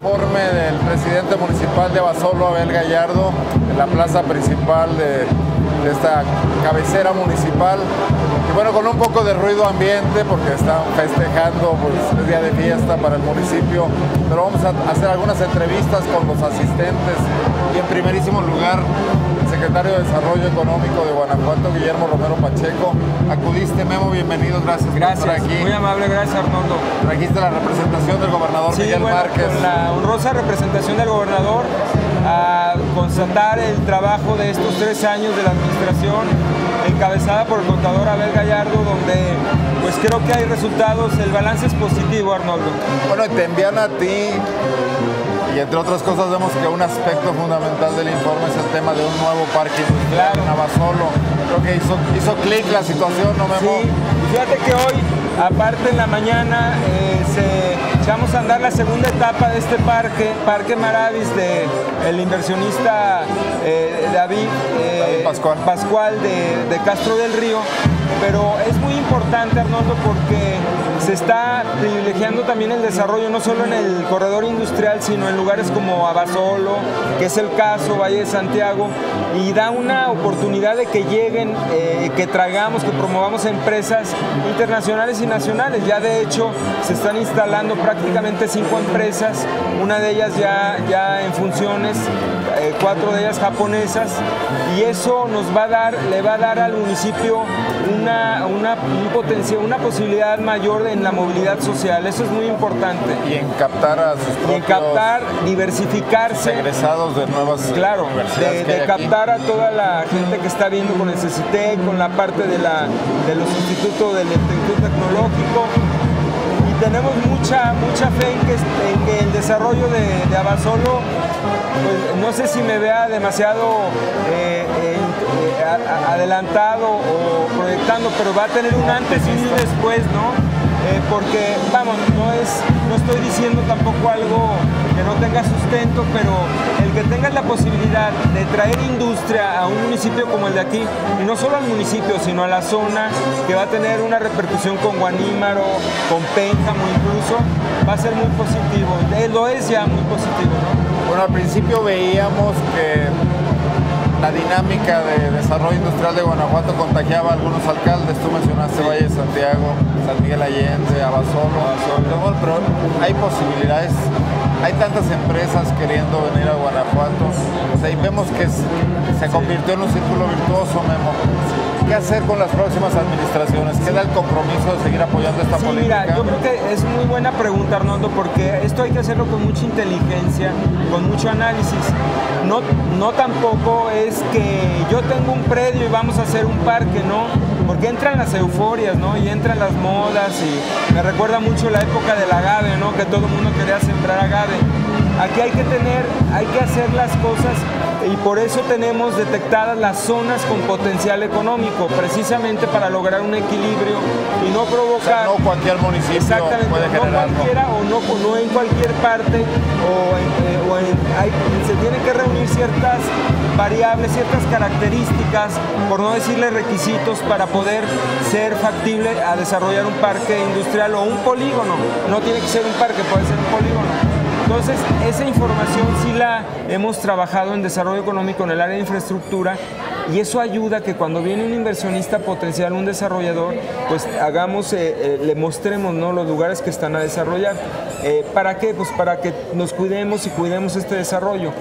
Informe del presidente municipal de Basolo, Abel Gallardo, en la plaza principal de, de, esta cabecera municipal. Y bueno, con un poco de ruido ambiente, porque están festejando, pues es día de fiesta para el municipio, pero vamos a hacer algunas entrevistas con los asistentes y en primerísimo lugar secretario de Desarrollo Económico de Guanajuato, Guillermo Romero Pacheco. Acudiste, Memo, bienvenidos, gracias, gracias por estar aquí. Muy amable, gracias Arnoldo. Trajiste la representación del gobernador sí, Miguel bueno, Márquez. Con la honrosa representación del gobernador a constatar el trabajo de estos tres años de la administración encabezada por el contador Abel Gallardo, donde pues creo que hay resultados, el balance es positivo, Arnoldo. Bueno, te envían a ti y entre otras cosas vemos que un aspecto fundamental del informe es el tema de un nuevo parque industrial claro. en Abasolo. Creo que hizo, hizo clic la situación, ¿no, Memo? Sí, fíjate que hoy, aparte en la mañana, eh, se echamos a andar la segunda etapa de este parque, Parque Maravis, de el inversionista eh, David, eh, David, Pascual, Pascual de, de Castro del Río. Pero es muy importante, Arnoldo, porque se está privilegiando también el desarrollo no solo en el corredor industrial, sino en lugares como Abasolo, que es el caso, Valle de Santiago, y da una oportunidad de que lleguen, eh, que traigamos, que promovamos empresas internacionales y nacionales. Ya de hecho se están instalando prácticamente cinco empresas, una de ellas ya, ya en funciones, eh, cuatro de ellas japonesas, y eso nos va a dar, le va a dar al municipio una, una, un potencial, una posibilidad mayor en la movilidad social. Eso es muy importante. Y en captar a sus propios y en captar, diversificarse. Egresados de nuevas claro, de, de captar aquí. a toda la gente que está viendo con el CCT, con la parte de, la, de los institutos del Instituto Tecnológico. Y tenemos mucha, mucha fe en que, en que el desarrollo de, de Abasolo, pues, no sé si me vea demasiado eh, eh, adelantado o proyectando, pero va a tener un antes y un después, ¿no? Eh, porque, vamos, no, es, no estoy diciendo tampoco algo que no tenga sustento, pero el que tengas la posibilidad de traer industria a un municipio como el de aquí, y no solo al municipio, sino a la zona, que va a tener una repercusión con Guanímaro, con Pénjamo incluso, va a ser muy positivo. Lo es ya muy positivo, ¿no? Bueno, al principio veíamos que la dinámica de desarrollo industrial de Guanajuato contagiaba a algunos alcaldes. Tú mencionaste. Valle de Santiago, San Miguel Allende, Abasolo. Abasolo. Pero hay posibilidades, hay tantas empresas queriendo venir a Guanajuato. O vemos que se convirtió en un círculo virtuoso, Memo. ¿Qué hacer con las próximas administraciones? ¿Queda el compromiso de seguir apoyando esta sí, política? Mira, yo creo que es muy buena pregunta, Arnoldo, porque esto hay que hacerlo con mucha inteligencia, con mucho análisis. No, no tampoco es que yo tengo un predio y vamos a hacer un parque, ¿no? Porque entran las euforias, ¿no? Y entran las modas y me recuerda mucho la época del agave, ¿no? Que todo el mundo quería sembrar agave. Aquí hay que tener, hay que hacer las cosas y por eso tenemos detectadas las zonas con potencial económico, precisamente para lograr un equilibrio y no provocar... O sea, no cualquier municipio exactamente, puede no cualquiera o no, no, en cualquier parte o, en, eh, o en, hay, se tienen que reunir ciertas variables, ciertas características, por no decirle requisitos, para poder ser factible a desarrollar un parque industrial o un polígono. No tiene que ser un parque, puede ser un polígono. Entonces, esa información sí la hemos trabajado en desarrollo económico en el área de infraestructura y eso ayuda a que cuando viene un inversionista potencial, un desarrollador, pues hagamos, eh, eh, le mostremos ¿no? los lugares que están a desarrollar. Eh, ¿Para qué? Pues para que nos cuidemos y cuidemos este desarrollo.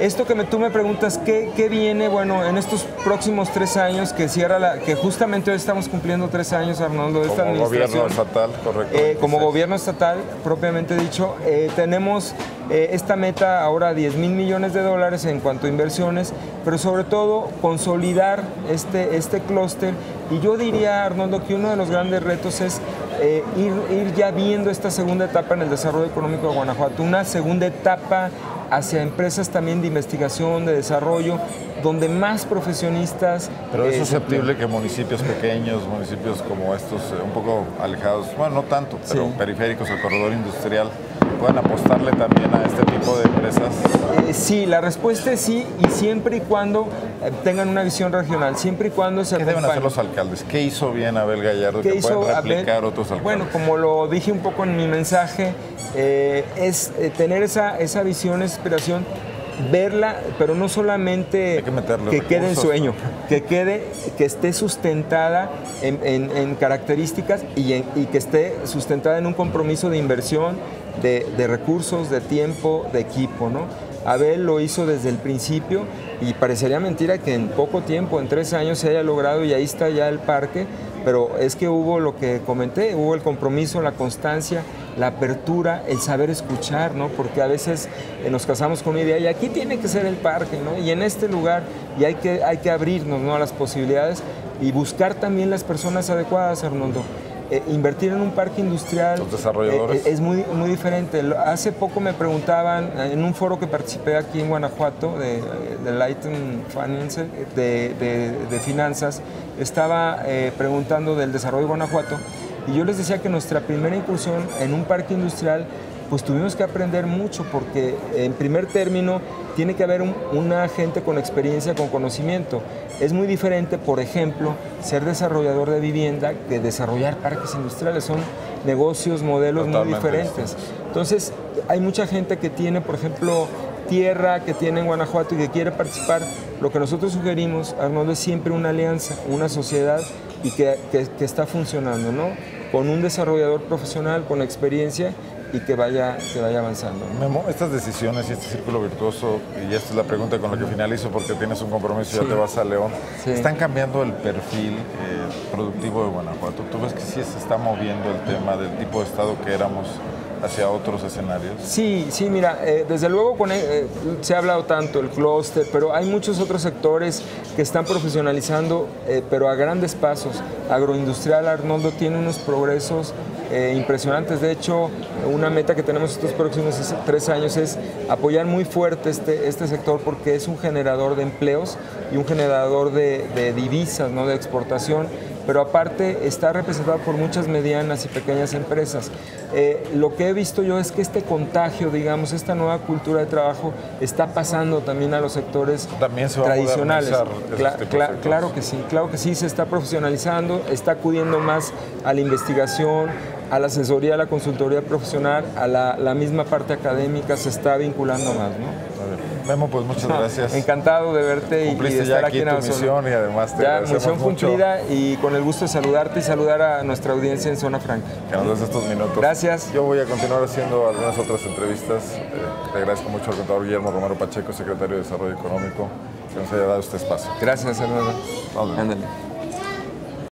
Esto que me, tú me preguntas, ¿qué, ¿qué, viene? Bueno, en estos próximos tres años que cierra la, que justamente hoy estamos cumpliendo tres años, Arnoldo, de esta como administración. gobierno estatal, correcto. Eh, como gobierno estatal, propiamente dicho, eh, tenemos eh, esta meta ahora 10 mil millones de dólares en cuanto a inversiones, pero sobre todo consolidar este, este clúster. Y yo diría, Arnoldo, que uno de los grandes retos es ir, ir, ya viendo esta segunda etapa en el desarrollo económico de Guanajuato, una segunda etapa hacia empresas también de investigación, de desarrollo, donde más profesionistas... Pero es susceptible eh, que municipios pequeños, municipios como estos, eh, un poco alejados, bueno, no tanto, pero sí. periféricos al corredor industrial, puedan apostarle también a este tipo de empresas? Eh, sí, la respuesta es sí, y siempre y cuando tengan una visión regional, siempre y cuando se ¿Qué deben hacer los alcaldes? ¿Qué hizo bien Abel Gallardo que hizo pueden replicar Abel? otros alcaldes? Bueno, como lo dije un poco en mi mensaje, es tener esa, esa visión, esa inspiración verla, pero no solamente que, quede en sueño, que quede, que esté sustentada en, características y, que esté sustentada en un compromiso de inversión, de, de, recursos, de tiempo, de equipo, ¿no? Abel lo hizo desde el principio y parecería mentira que en poco tiempo, en tres años, se haya logrado y ahí está ya el parque, pero es que hubo lo que comenté, hubo el compromiso, la constancia, la apertura, el saber escuchar, ¿no? Porque a veces eh, nos casamos con una idea y aquí tiene que ser el parque, ¿no? Y en este lugar y hay que, hay que abrirnos ¿no? a las posibilidades y buscar también las personas adecuadas, Arnoldo. Eh, invertir en un parque industrial eh, es muy, muy diferente. Hace poco me preguntaban, en un foro que participé aquí en Guanajuato, de, de Lighten Finance, de, de, finanzas, estaba preguntando del desarrollo de Guanajuato y yo les decía que nuestra primera incursión en un parque industrial, pues tuvimos que aprender mucho porque en primer término tiene que haber una gente con experiencia, con conocimiento. Es muy diferente, por ejemplo, ser desarrollador de vivienda que desarrollar parques industriales. Son negocios, modelos muy diferentes. Entonces, hay mucha gente que tiene, por ejemplo, tierra que tiene en Guanajuato y que quiere participar. Lo que nosotros sugerimos, Arnoldo, es siempre una alianza, una sociedad y que, que está funcionando, ¿no? con un desarrollador profesional con experiencia y que vaya, que vaya avanzando. Memo, estas decisiones y este círculo virtuoso, y esta es la pregunta con la que finalizo porque tienes un compromiso y ya te vas a León, ¿están cambiando el perfil eh, productivo de Guanajuato? ¿Tú ves que sí se está moviendo el tema del tipo de Estado que éramos hacia otros escenarios? Sí, sí, mira, eh, desde luego con, eh, se ha hablado tanto el clúster, pero hay muchos otros sectores que están profesionalizando, eh, pero a grandes pasos. Agroindustrial Arnoldo tiene unos progresos impresionantes. De hecho, una meta que tenemos estos próximos tres años es apoyar muy fuerte este, este sector porque es un generador de empleos y un generador de, de divisas, ¿no? de exportación pero aparte está representado por muchas medianas y pequeñas empresas. Eh, lo que he visto yo es que este contagio, digamos, esta nueva cultura de trabajo está pasando también a los sectores también se va tradicionales. A claro que sí, claro que sí, se está profesionalizando, está acudiendo más a la investigación, a la asesoría, a la consultoría profesional, a la, la misma parte académica, se está vinculando más. ¿no? Memo, pues muchas gracias. Encantado de verte y, de estar aquí, en tu misión y además te ya, misión cumplida y con el gusto de saludarte y saludar a nuestra audiencia en Zona Franca. Que nos des estos minutos. Gracias. Yo voy a continuar haciendo algunas otras entrevistas. Eh, le agradezco mucho al contador Guillermo Romero Pacheco, secretario de Desarrollo Económico, que nos haya dado este espacio. Gracias, hermano. Ándale.